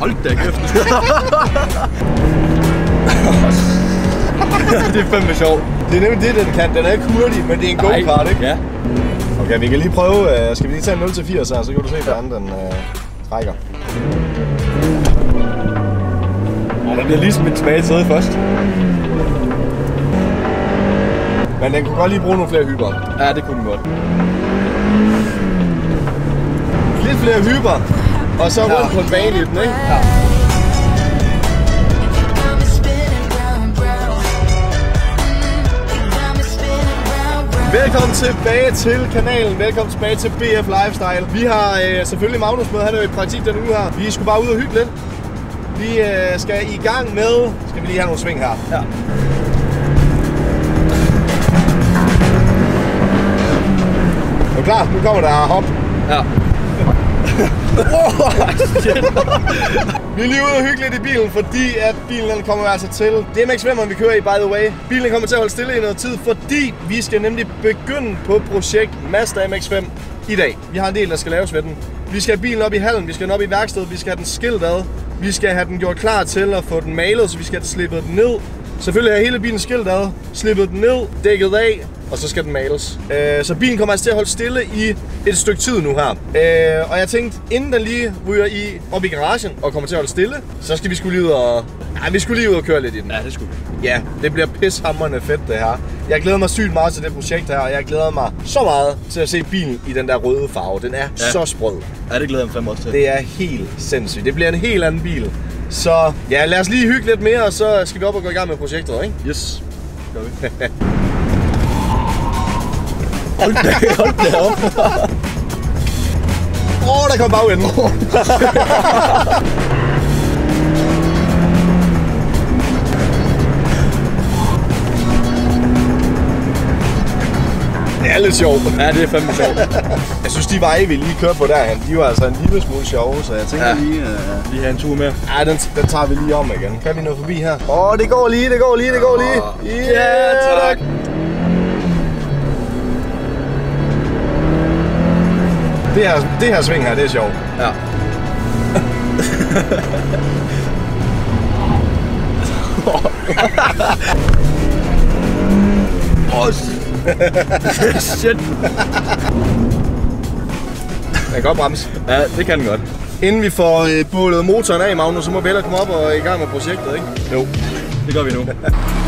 Hold da kæft. det er fandme sjovt. Det er nemlig det, den kan. Den er ikke hurtig, men det er en go-kart, ikke? Ja. Okay, vi kan lige prøve. Uh, skal vi lige tage en 0 til 80 her, så kan du se, hvordan den uh, trækker. Og der bliver lige smidt tilbage i sædet først. Men den kunne godt lige bruge nogle flere hyper. Ja, det kunne den godt. Lidt flere hyper, og så rundt på en bane i den, ikke? Ja. Velkommen tilbage til kanalen. Velkommen tilbage til BF Lifestyle. Vi har øh, selvfølgelig Magnus med. Han er jo i praktik den uge her. Vi skulle bare ud og hygge lidt. Vi øh, skal i gang med... Skal vi lige have nogle sving her? Ja. Er du klar? Nu kommer der hop. Ja. Vi er lige ude og hygge lidt i bilen, fordi at bilen den kommer altså til DMX 5, vi kører i, by the way. Bilen kommer til at holde stille i noget tid, fordi vi skal nemlig begynde på projekt Mazda MX-5 i dag. Vi har en del, der skal laves ved den. Vi skal have bilen op i hallen, vi skal have den op i værkstedet, vi skal have den skilt ad. Vi skal have den gjort klar til at få den malet, så vi skal have slippet den ned. Selvfølgelig have hele bilen skilt ad, slippet den ned, dækket af, og så skal den males. Øh, så bilen kommer altså til at holde stille i et stykke tid nu her. Øh, og jeg tænkte, inden den lige ryger i, op i garagen og kommer til at holde stille, så skal vi skulle lige ud og... Ja, vi skulle lige ud og køre lidt i den. Ja, det skulle vi. Ja, det bliver pishammerende fedt det her. Jeg glæder mig sygt meget til det projekt her, og jeg glæder mig så meget til at se bilen i den der røde farve. Den er ja. så sprød. Ja, det glæder jeg mig fandme også til. Det er helt sindssygt. Det bliver en helt anden bil. Så ja, lad os lige hygge lidt mere, og så skal vi op og gå i gang med projektet, ikke? Yes. Gør vi. hold da, hold da op. Åh, oh, der kom bagenden. Det er lidt sjovt. Ja, det er fandme sjovt. Jeg synes, de veje, vi lige kørte på derhen, de var altså en lille smule sjove, så jeg tænker Ja. ja. lige... Uh... Lige have en tur med. Ej, den, den tager vi lige om igen. Kan vi nå forbi her? Åh, oh, det går lige, det går lige, det går lige. Ja, tak. Det her, det her sving her, det er sjovt. Ja. Åh, shit. Den kan godt bremse. Ja, det kan den godt. Inden vi får øh, bålet motoren af, Magnus, så må vi hellere komme op og i gang med projektet, ikke? Jo, det gør vi nu.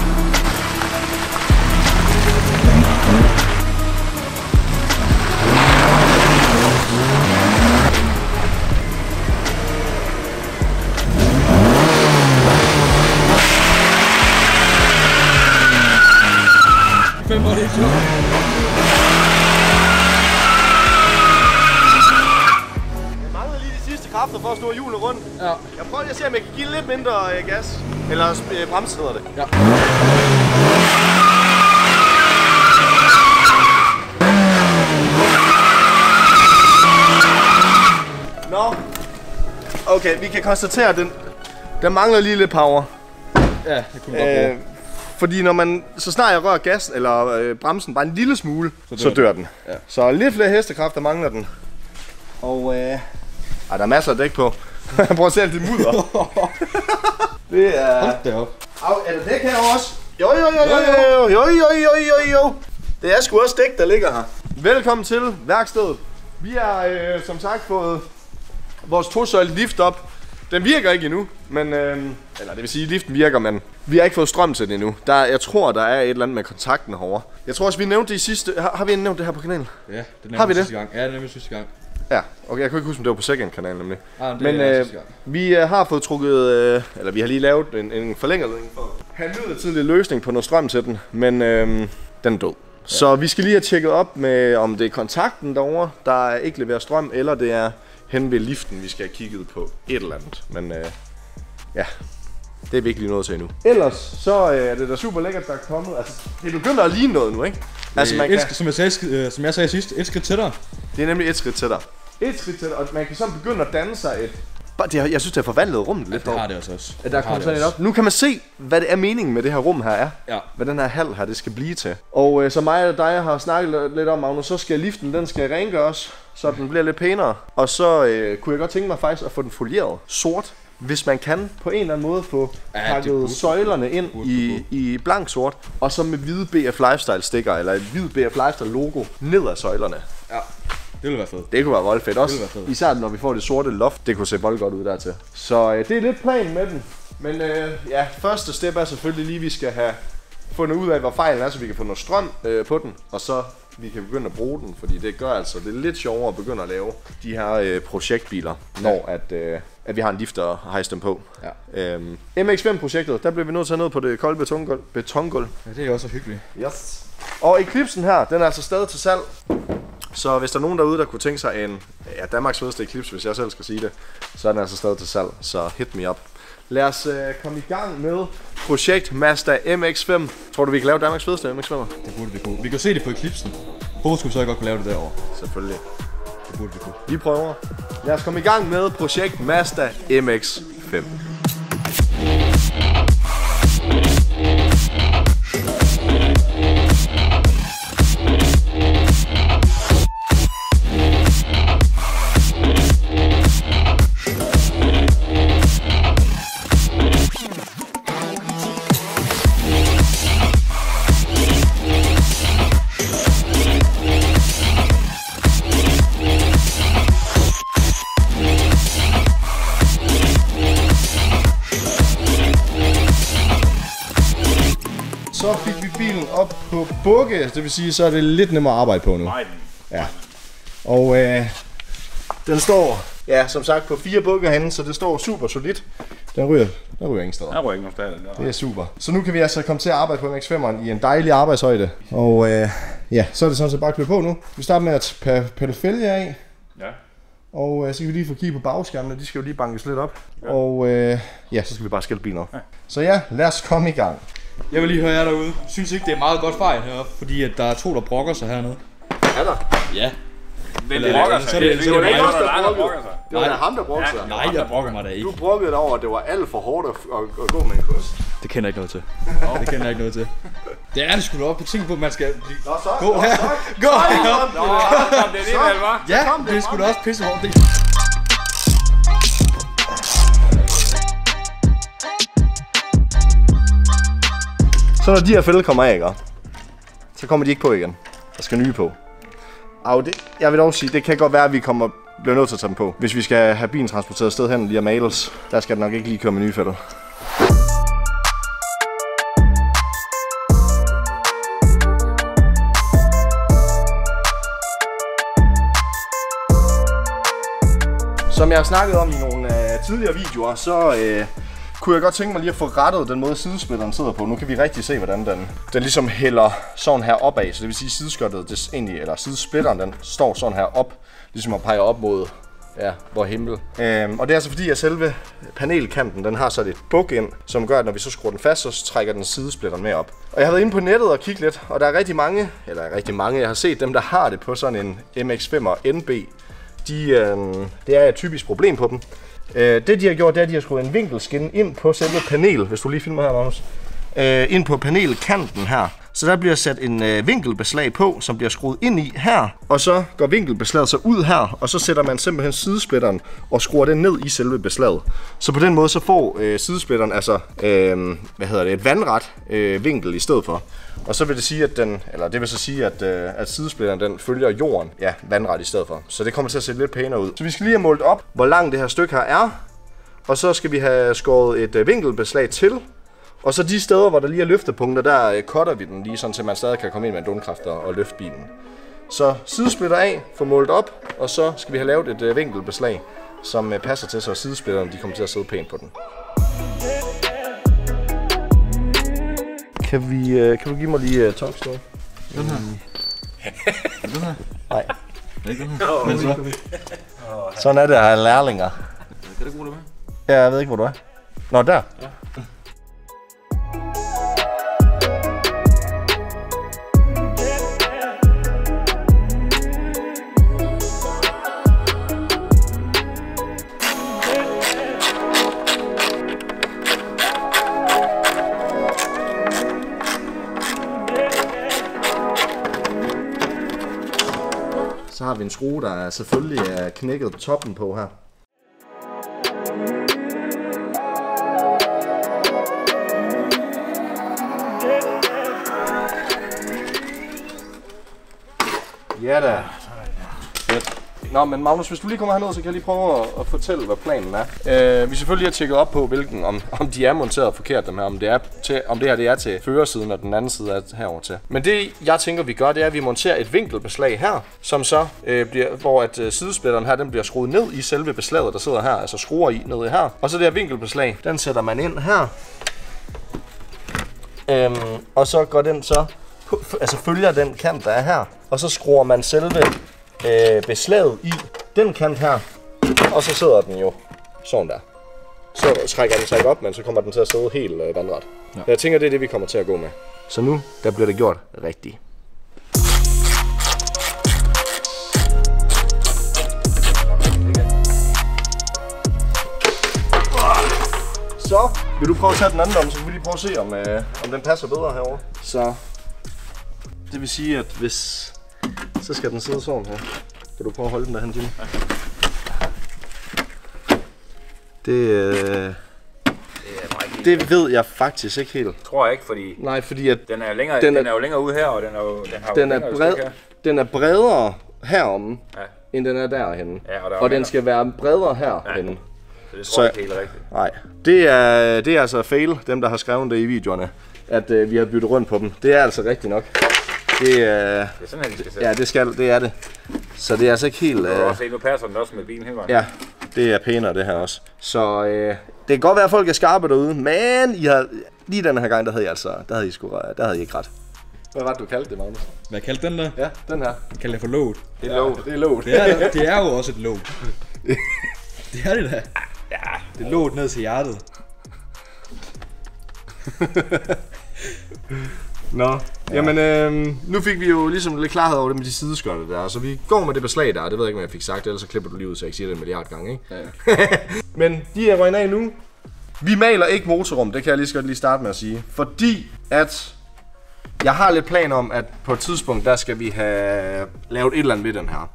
Var det ikke kræfter for at stå hjulene rundt. Ja. Jeg prøver lige at se, om jeg kan give lidt mindre øh, gas. Eller øh, bremse hedder det. Ja. Nå. Okay, vi kan konstatere, at den, den mangler lige lidt power. Ja, det kunne vi godt Øh, bruge. Fordi når man, så snart jeg rører gas eller øh, bremsen bare en lille smule, så dør, så dør den. Ja. Så lidt flere hestekræfter mangler den. Og øh, ej, der er masser af dæk på. Prøv at se alt det mudder. det er... Hold da op. Au, er der dæk her også? Jo, jo, jo, jo, jo, jo, jo, jo, jo, jo, jo. Det er sgu også dæk, der ligger her. Velkommen til værkstedet. Vi har øh, som sagt fået vores tosøjle lift op. Den virker ikke endnu, men... Øh, eller det vil sige, liften virker, men vi har ikke fået strøm til den endnu. Der, jeg tror, der er et eller andet med kontakten herovre. Jeg tror også, vi nævnte det i sidste... Har, har vi nævnt det her på kanalen? Ja, det Har vi det? sidste gang. Ja, det er nemlig sidste gang. Ja, okay, jeg kan ikke huske, om det var på second-kanalen nemlig. Ah, det Men er øh, vi øh, har fået trukket, øh, eller vi har lige lavet en, en forlængerledning for at have en midlertidig løsning på noget strøm til den, men øh, den er død. Ja. Så vi skal lige have tjekket op med, om det er kontakten derovre, der ikke leverer strøm, eller det er hen ved liften, vi skal have kigget på et eller andet. Men øh, ja, det er vi ikke lige nået til endnu. Ellers så øh, er det da super lækkert, der er kommet. Altså, det begynder at ligne noget nu, ikke? Altså, man et, kan, sk- som, jeg sagde, øh, som jeg sagde sidst, et skridt dig. det er nemlig et skridt dig. Et skridt dig, og man kan så begynde at danne sig et, det har, jeg synes, det har forvandlet rummet lidt. Det har det altså også. At der er det sådan lidt op. Nu kan man se, hvad det er meningen med det her rum her er. Ja. Hvad den her hal her, det skal blive til. Og øh, som mig og dig har snakket lidt om, Magnus, så skal liften, den skal rengøres, så den bliver lidt pænere. Og så øh, kunne jeg godt tænke mig faktisk at få den folieret sort. Hvis man kan på en eller anden måde få Ja, ja, pakket burde- søjlerne ind burde i, i blank sort, og så med hvide BF Lifestyle stikker, eller et hvid BF Lifestyle logo ned ad søjlerne. Ja. Det ville være fedt. Det kunne være voldfedt også. Det fedt. Især når vi får det sorte loft, det kunne se vold godt ud dertil. Så øh, det er lidt planen med den. Men øh, ja, første step er selvfølgelig lige, at vi skal have fundet ud af, hvor fejlen er, så vi kan få noget strøm øh, på den. Og så vi kan begynde at bruge den, fordi det gør altså, det er lidt sjovere at begynde at lave de her øh, projektbiler, når at, øh, at vi har en lifter og hejse dem på. Ja. Øhm, MX-5-projektet, der bliver vi nødt til at ned på det kolde betongulv. betongulv. ja. det er også hyggeligt. Yes. Og Eclipsen her, den er altså stadig til salg. Så hvis der er nogen derude, der kunne tænke sig en ja, Danmarks fedeste Eclipse, hvis jeg selv skal sige det, så er den altså stadig til salg. Så hit me up. Lad os øh, komme i gang med projekt Mazda MX-5. Tror du, vi kan lave Danmarks fedeste MX-5'er? Det burde vi kunne. Vi kan se det på Eclipsen. Hvorfor skulle vi så godt kunne lave det derovre? Selvfølgelig. Det burde vi kunne. Vi prøver. Lad os komme i gang med projekt Mazda MX-5. På bukke, det vil sige, så er det lidt nemmere at arbejde på nu. Nej, Ja. Og øh, den står, ja, som sagt på fire bukker henne, så det står super solidt. Den ryger, den ryger ingen steder. der rører ikke nogen steder. Det er super. Så nu kan vi altså komme til at arbejde på MX-5'eren i en dejlig arbejdshøjde. Og øh, ja, så er det sådan set bare at på nu. Vi starter med at pille fælge af. Ja. Og øh, så kan vi lige få kigge på bagskærmene, de skal jo lige bankes lidt op. Ja. Og øh, ja, så skal vi bare skille bilen op. Ja. Så ja, lad os komme i gang. Jeg vil lige høre jer derude. Synes ikke, det er meget godt fejl heroppe, fordi at der er to, der brokker sig hernede. Er der? Ja. Hvem Eller- brokker så sig? er det- Det, så det, er det, det det, mig, det, der der brokker. brokker sig. Det var da ham, der Ja. sig. Nej, jeg brokker mig da ikke. Du brokkede dig over, at det var alt for hårdt at, at, at gå med en kost. Det kender jeg ikke noget til. Det kender jeg ikke noget til. Det er det sgu da op. Tænk på, at man skal... Nå, så. Gå her. Gå herop. Nå, kom det alligevel, hva'? Ja, det er sgu da også pisse Så når de her fælde kommer af, ikke? så kommer de ikke på igen. Der skal nye på. Au, det, jeg vil dog sige, det kan godt være, at vi kommer bliver nødt til at tage dem på. Hvis vi skal have bilen transporteret sted hen lige at males, der skal den nok ikke lige køre med nye fælder. Som jeg har snakket om i nogle øh, tidligere videoer, så øh, kunne jeg godt tænke mig lige at få rettet den måde sidespilleren sidder på. Nu kan vi rigtig se, hvordan den, den ligesom hælder sådan her opad. Så det vil sige, at sideskottet, det egentlig, eller sidesplitteren, den står sådan her op, ligesom at pege op mod Ja, hvor himmel. Øhm, og det er altså fordi, at selve panelkanten, den har så et buk ind, som gør, at når vi så skruer den fast, så trækker den sidesplitteren med op. Og jeg har været inde på nettet og kigget lidt, og der er rigtig mange, eller rigtig mange, jeg har set dem, der har det på sådan en MX5 og NB. De, øhm, det er et typisk problem på dem. Øh, det de har gjort, det er, at de har skruet en vinkelskinne ind på selve panel, hvis du lige filmer her, Magnus. Øh, ind på panelkanten her. Så der bliver sat en øh, vinkelbeslag på, som bliver skruet ind i her. Og så går vinkelbeslaget så ud her, og så sætter man simpelthen sidesplitteren og skruer den ned i selve beslaget. Så på den måde så får øh, sidesplitteren altså, øh, hvad hedder det, et vandret øh, vinkel i stedet for. Og så vil det sige, at den, eller det vil så sige, at, øh, at sidesplitteren den følger jorden, ja, vandret i stedet for. Så det kommer til at se lidt pænere ud. Så vi skal lige have målt op, hvor langt det her stykke her er. Og så skal vi have skåret et øh, vinkelbeslag til. Og så de steder, hvor der lige er løftepunkter, der øh, cutter vi den lige sådan, så man stadig kan komme ind med en dundkræfter og løfte bilen. Så sidesplitter af, få målt op, og så skal vi have lavet et øh, vinkelbeslag, som øh, passer til, så sidesplitterne de kommer til at sidde pænt på den. Kan, vi, øh, kan du give mig lige uh, topstå? Den her. Den her. Nej. Ikke den her. Men så. Sådan er det at have lærlinger. Kan du bruge det med? Ja, jeg ved ikke, hvor du er. Nå, der. Ja. Har vi en skrue, der selvfølgelig er knækket toppen på her. Nå, men Magnus, hvis du lige kommer herned, så kan jeg lige prøve at, at fortælle, hvad planen er. Øh, vi selvfølgelig har tjekket op på, hvilken, om, om de er monteret forkert, dem her, om det, er til, om det her det er til førersiden, og den anden side er herover til. Men det, jeg tænker, vi gør, det er, at vi monterer et vinkelbeslag her, som så øh, bliver, hvor at øh, sidesplitteren her, den bliver skruet ned i selve beslaget, der sidder her, altså skruer i nede her. Og så det her vinkelbeslag, den sætter man ind her. Øhm, og så går den så, altså følger den kant, der er her, og så skruer man selve øh, beslaget i den kant her, og så sidder den jo sådan der. Så trækker den sig ikke op, men så kommer den til at sidde helt øh, vandret. Ja. Jeg tænker, det er det, vi kommer til at gå med. Så nu, der bliver det gjort rigtigt. Så vil du prøve at tage den anden om, så kan vi lige prøve at se, om, øh, om den passer bedre herover. Så det vil sige, at hvis... Så skal den sidde sådan her. Kan du prøve at holde den derhen, Jimmy? Det, øh, det ved jeg faktisk ikke helt. Tror jeg ikke, fordi Nej, fordi at den er, længere, Den er- er, den er jo længere ude her, og den er jo den har jo den er, længere bred, her. den er bredere heromme, Ja. end den er derhenne. Ja, og der er og den skal være bredere herhenne. Så det tror Så- jeg ikke helt rigtigt. Nej, det er, det er altså fail, dem der har skrevet det i videoerne, at øh, vi har byttet rundt på dem. Det er altså rigtigt nok. Det er, Det er sådan, at de skal sætte. ja, det skal, det er det. Så det er altså ikke helt... Øh, også se, nu passer den også med bilen hele vejen. ja, det er pænere det her også. Så øh, det kan godt være, at folk er skarpe derude, men I har, lige den her gang, der havde I altså, der havde I, sgu, der havde I ikke ret. Hvad var det, du kaldte det, Magnus? Hvad kaldte den der? Ja, den her. Jeg kalder det for load. Det er lågt. Det er lågt. Det er, det er jo også et load. det er det da. Ja, det er load ned til hjertet. Nå, ja. jamen øh, nu fik vi jo ligesom lidt klarhed over det med de sideskørte der, så vi går med det beslag der, det ved jeg ikke, om jeg fik sagt, ellers så klipper du lige ud, så jeg ikke siger det en milliard gange, ikke? Ja. Men de er røgnet af nu. Vi maler ikke motorrum, det kan jeg lige så godt lige starte med at sige, fordi at jeg har lidt plan om, at på et tidspunkt, der skal vi have lavet et eller andet ved den her.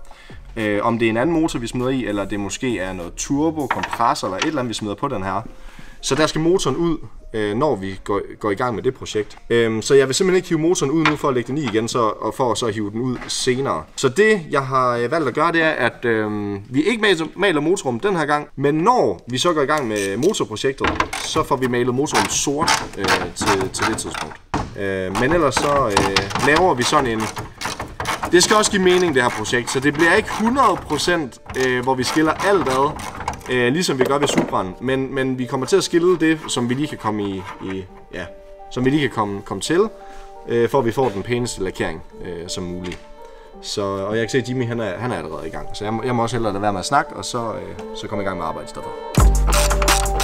Øh, om det er en anden motor, vi smider i, eller det måske er noget turbo, kompressor eller et eller andet, vi smider på den her. Så der skal motoren ud, øh, når vi går, går i gang med det projekt. Øhm, så jeg vil simpelthen ikke hive motoren ud nu for at lægge den i igen, så, og for så at hive den ud senere. Så det, jeg har øh, valgt at gøre, det er, at øh, vi ikke maler, motorrummet motorrum den her gang, men når vi så går i gang med motorprojektet, så får vi malet motoren sort øh, til, til det tidspunkt. Øh, men ellers så øh, laver vi sådan en det skal også give mening, det her projekt, så det bliver ikke 100% øh, hvor vi skiller alt ad, øh, ligesom vi gør ved Supran. men, men vi kommer til at skille det, som vi lige kan komme i, i ja, som vi lige kan komme, komme til, øh, for at vi får den pæneste lakering øh, som muligt. Så, og jeg kan se, at Jimmy han er, han er allerede i gang, så jeg, må- jeg må også hellere lade være med at snakke, og så, øh, så komme i gang med arbejdet i stedet for.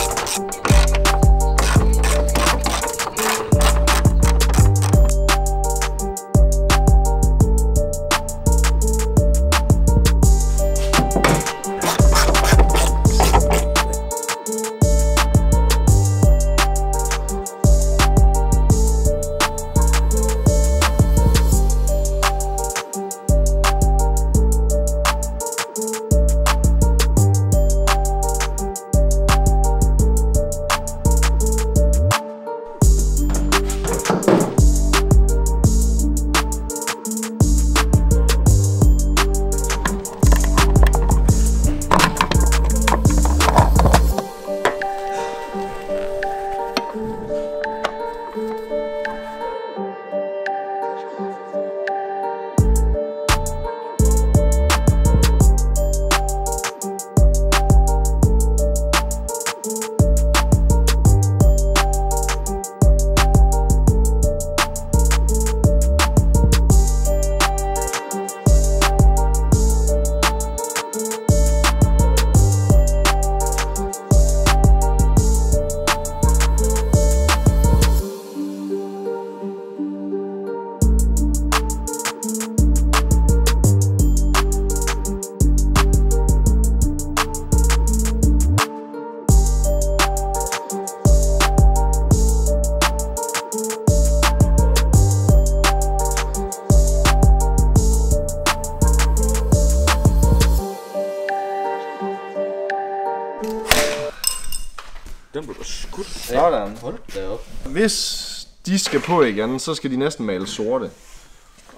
Skal på igen, så skal de næsten male sorte.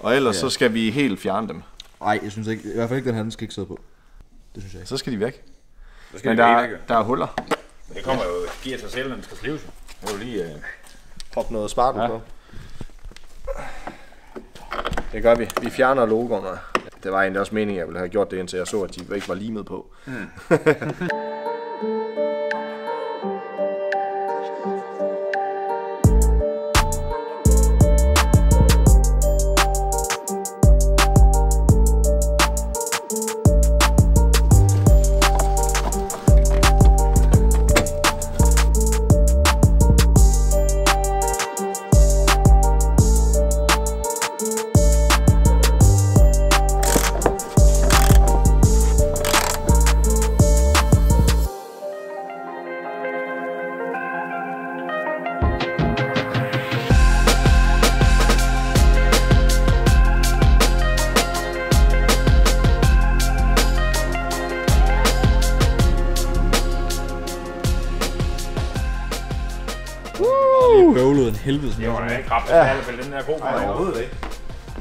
Og ellers Ja. så skal vi helt fjerne dem. Nej, jeg synes ikke, i hvert fald ikke den her, den skal ikke sidde på. Det synes jeg ikke. Så skal de væk. Så skal Men det der, være er, der er huller. Det kommer jo, giver sig selv, når den skal slives. Det er jo lige... Øh, Prop noget spartel Ja. på. Det gør vi. Vi fjerner logoerne. Det var egentlig også meningen, at jeg ville have gjort det, indtil jeg så, at de ikke var limet på. Bøvlet helvede. det var da ikke ret besværligt, den der god på. overhovedet ikke.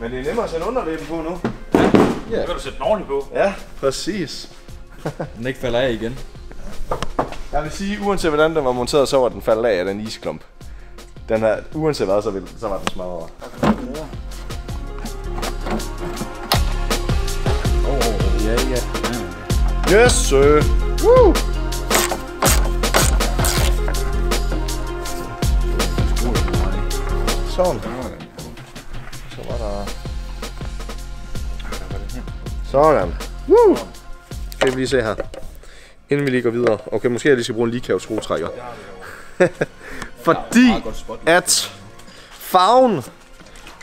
Men det er nemmere at sætte underlæben på nu. Så kan du sætte den ordentligt på. Ja, præcis. Den ikke falder af igen. Jeg vil sige, uanset hvordan den var monteret, så var den faldet af af den isklump. Den her, uanset hvad, så, ville, så var den smadret. Ja, ja. Yes, sir. Woo! Sådan. Så var der... Sådan. Woo! Skal vi lige se her. Inden vi lige går videre. Okay, måske jeg lige skal bruge en ligekav skruetrækker. Fordi at farven,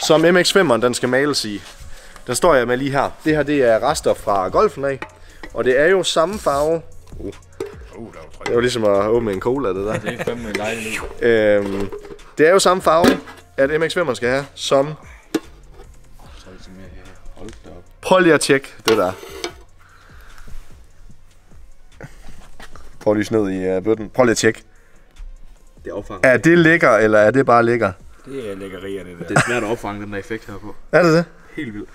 som MX-5'eren den skal males i, den står jeg med lige her. Det her det er rester fra golfen af. Og det er jo samme farve. Uh. Uh, der var. Det var ligesom at åbne en cola, det der. Det er fandme lejlighed. Øhm, det er jo samme farve, at MX-5'eren skal have, som... Så er det sådan mere her. Hold da op. Prøv lige at tjekke det der. Prøv lige ned i uh, bøtten. Prøv lige at tjekke. Det er opfanget. Er det lækker, eller er det bare lækker? Det er lækkerier, det der. Det er svært at opfange den der effekt her på. Er det det? Helt vildt.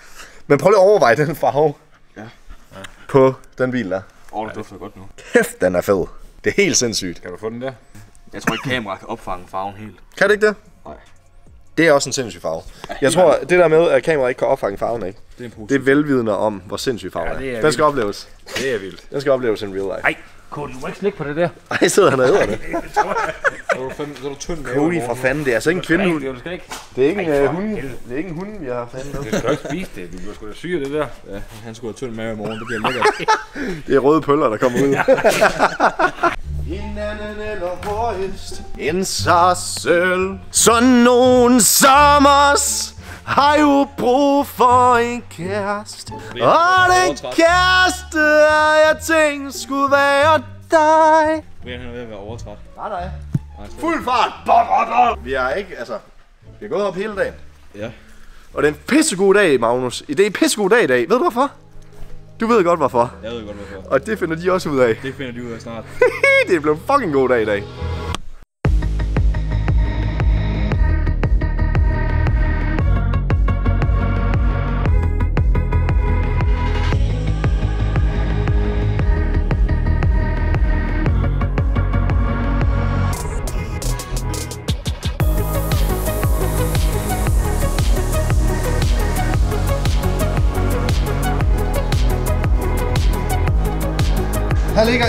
Men prøv lige at overveje den farve. Ja. På den bil der. Åh, det dufter godt nu. Kæft, den er fed. Det er helt sindssygt. Kan du få den der? Jeg tror ikke, kamera kan opfange farven helt. Kan det ikke det? Nej. Det er også en sindssyg farve. Jeg tror, det der med, at kameraet ikke kan opfange farven, ikke? Det er. Det er velvidende om, hvor sindssyg farven Ja, det er. er Den skal opleves. Det er vildt. Den skal opleves in real life. Ej, Kåre, du må ikke slikke på det der. Ej, sidder han og æder det. Så er du, fandme, så er du tynd mave. Cody, for fanden, det er altså ikke en kvindehund. Det skal ikke. Det er ikke en uh, hund. Det er ikke en hund, vi har fanden med. Du skal ikke spise det. Du bliver sgu da syg af det der. Ja, han skulle have tynd mave i morgen. Det bliver lækkert. Det er røde pøller, der kommer ud. Hinanden eller højst en sig selv. Sådan nogen som os har jo brug for en kæreste. Og den kæreste, jeg tænkte skulle være dig. Brian, han er ved at være overtræt. Nej, nej. Fuld fart. Bop, bop, bop. Vi er ikke, altså... Vi har gået op hele dagen. Ja. Og det er en pissegod dag, Magnus. Det er en pissegod dag i dag. Ved du hvorfor? Du ved godt hvorfor. Jeg ved godt, hvorfor. Og det finder de også ud af. Det finder de ud af snart. det er blevet en fucking god dag i dag.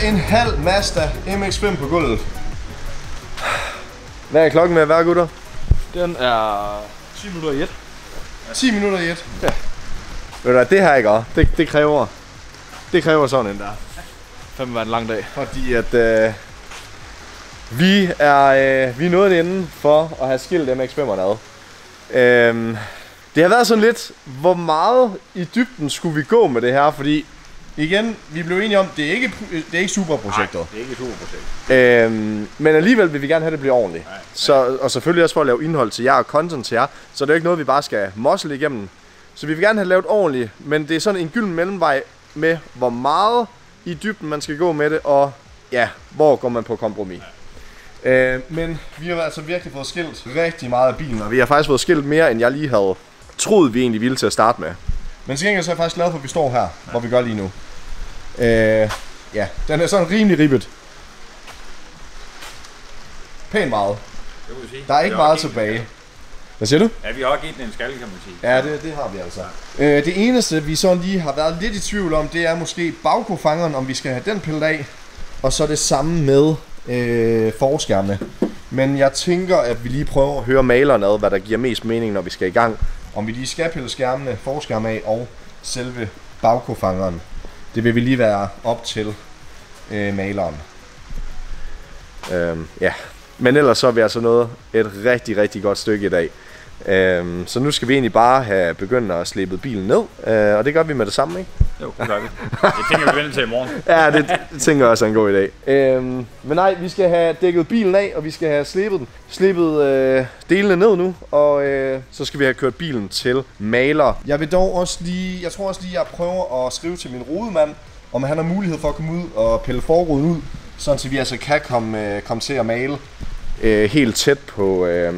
En halv Mazda MX-5 på gulvet. Hvad er klokken med at være, gutter? Den er 10 minutter i et. 10 minutter i et. Ja. Ved du det her ikke? Det, det kræver... Det kræver sådan en der. Fandme var en lang dag. Fordi at... Øh, vi er øh, vi er nået inden for at have skilt MX-5'erne ad. Øhm, det har været sådan lidt, hvor meget i dybden skulle vi gå med det her, fordi igen, vi blev enige om, det er ikke, det er ikke superprojektet. Det er ikke et superprojekt. Øhm, men alligevel vil vi gerne have, at det bliver ordentligt. Så, og selvfølgelig også for at lave indhold til jer og content til jer. Så det er jo ikke noget, vi bare skal mossle igennem. Så vi vil gerne have lavet ordentligt, men det er sådan en gylden mellemvej med, hvor meget i dybden man skal gå med det, og ja, hvor går man på kompromis. Øh, men vi har altså virkelig fået skilt rigtig meget af bilen, og vi har faktisk fået skilt mere, end jeg lige havde troet, vi egentlig ville til at starte med. Men til gengæld så er jeg faktisk glad for, at vi står her, ja. hvor vi gør lige nu. Øh, ja, den er sådan rimelig ribbet. Pænt meget. Det må vi sige. Der er ikke Vi meget tilbage. Hvad siger du? Ja, vi har også givet den en skalle, kan man sige. Ja, det, det har vi altså. Øh, det eneste, vi sådan lige har været lidt i tvivl om, det er måske bagkofangeren, om vi skal have den pillet af. Og så det samme med øh, forskærmene. Men jeg tænker, at vi lige prøver at høre maleren ad, hvad der giver mest mening, når vi skal i gang. Om vi lige skal pille skærmene, forskærme af og selve bagkofangeren. Det vil vi lige være op til øh, maleren. Øhm, ja, men ellers så er vi altså nået et rigtig, rigtig godt stykke i dag. Øhm, så nu skal vi egentlig bare have begyndt at slippe bilen ned, øh, og det gør vi med det samme, ikke? Jo, det gør vi. Jeg tænker, vi venter til i morgen. Ja, det, det tænker jeg også er en god idé. Øhm, men nej, vi skal have dækket bilen af, og vi skal have slippet den. Slippet øh, delene ned nu, og øh, så skal vi have kørt bilen til maler. Jeg vil dog også lige, jeg tror også lige, jeg prøver at skrive til min rodemand, om han har mulighed for at komme ud og pille forruden ud, sådan så vi altså kan komme, øh, komme til at male øh, helt tæt på, øh,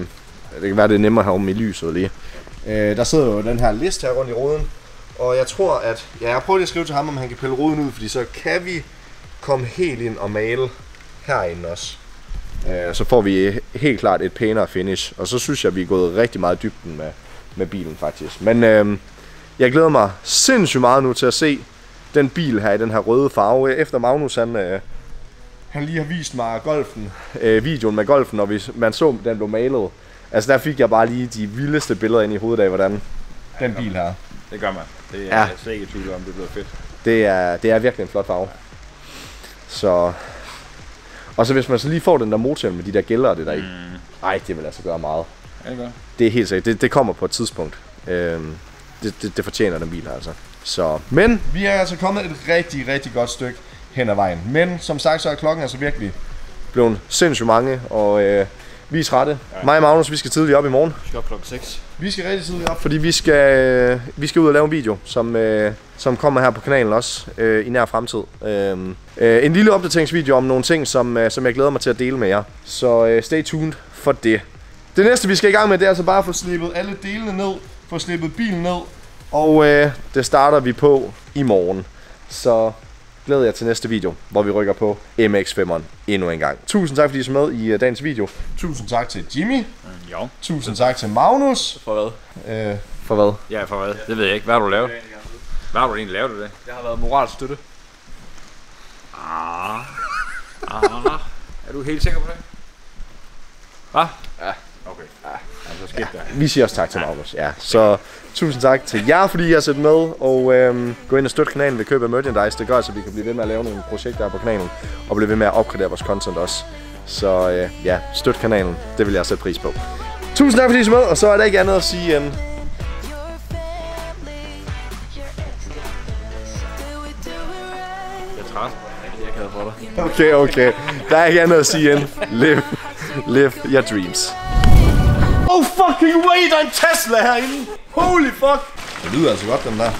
det kan være det er nemmere herom i lyset lige. Øh, der sidder jo den her liste her rundt i roden, og jeg tror, at ja, jeg har prøvet lige at skrive til ham, om han kan pille ruden ud, fordi så kan vi komme helt ind og male herinde også. Øh, så får vi helt klart et pænere finish, og så synes jeg, at vi er gået rigtig meget dybden med, med bilen faktisk. Men øh, jeg glæder mig sindssygt meget nu til at se den bil her i den her røde farve, efter Magnus han, øh, han lige har vist mig golfen, øh, videoen med golfen, og vi, man så, den blev malet. Altså der fik jeg bare lige de vildeste billeder ind i hovedet af, hvordan den bil her. Det gør man. Det er Ja. jeg ikke i tvivl om, det bliver fedt. Det er, det er virkelig en flot farve. Så... Og så hvis man så lige får den der motor med de der gælder og det der i. Mm. Ej, det vil altså gøre meget. Ja, det gør. Det er helt sikkert. Det, det kommer på et tidspunkt. Øhm, det, det, det fortjener den bil her, altså. Så, men vi er altså kommet et rigtig, rigtig godt stykke hen ad vejen. Men som sagt, så er klokken altså virkelig blevet sindssygt mange, og øh, vi er trætte. Ja. Mig og Magnus, vi skal tidligt op i morgen. Vi skal op klokken 6. Vi skal rigtig tidligt op, fordi vi skal, vi skal ud og lave en video, som, øh, som kommer her på kanalen også øh, i nær fremtid. Øh, øh, en lille opdateringsvideo om nogle ting, som, øh, som jeg glæder mig til at dele med jer. Så øh, stay tuned for det. Det næste, vi skal i gang med, det er altså bare at få slippet alle delene ned, få slippet bilen ned, og øh, det starter vi på i morgen. Så glæder jeg til næste video, hvor vi rykker på MX-5'eren endnu en gang. Tusind tak, fordi I så med i uh, dagens video. Tusind tak til Jimmy. Mm, jo. Tusind tak til Magnus. For hvad? Øh, for hvad? Ja, for hvad? Det ved jeg ikke. Hvad har du lavet? Hvad har du egentlig lavet det? Jeg har været moralstøtte. Ah. Ah. Er du helt sikker på det? Hvad? Ja. Ja. Altså, der. Vi siger også tak til Magnus. Ja, så tusind tak til jer, fordi I har set med. Og øhm, gå ind og støt kanalen ved køb af merchandise. Det gør, så vi kan blive ved med at lave nogle projekter på kanalen. Og blive ved med at opgradere vores content også. Så øh, ja, støt kanalen. Det vil jeg sætte pris på. Tusind tak, fordi I så med. Og så er der ikke andet at sige end... Er dig. Okay, okay. Der er ikke andet at sige end... Live, live your dreams. Oh fucking way, der er en Tesla herinde. Holy fuck. Det lyder altså godt, den der. Ja.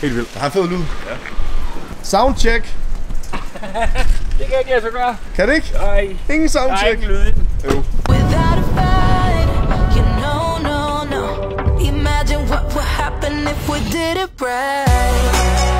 Helt vildt. Har en fed lyd. Ja. Soundcheck. Det kan ikke lade sig gøre. Kan det ikke? Nej. Ingen Der er soundcheck. ikke lyd i den. Without a fight, you know, no, no. Imagine what would happen if we did it right.